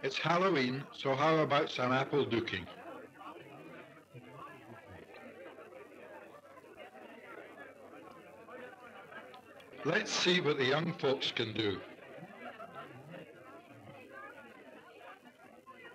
It's Halloween, so how about some apple duking? Let's see what the young folks can do.